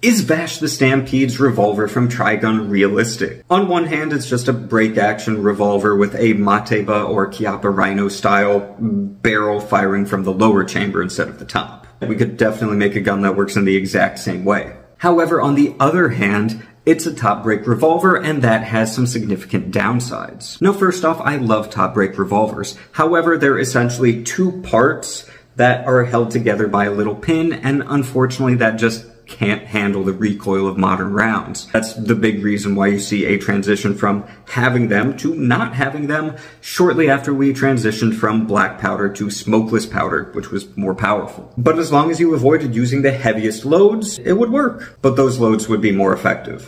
Is Vash the Stampede's revolver from Trigun realistic? On one hand, it's just a break-action revolver with a Mateba or Chiappa Rhino style barrel firing from the lower chamber instead of the top. We could definitely make a gun that works in the exact same way. However, on the other hand, it's a top break revolver and that has some significant downsides. Now first off, I love top break revolvers. However, they're essentially two parts that are held together by a little pin and unfortunately that just can't handle the recoil of modern rounds. That's the big reason why you see a transition from having them to not having them shortly after we transitioned from black powder to smokeless powder, which was more powerful. But as long as you avoided using the heaviest loads, it would work. But those loads would be more effective.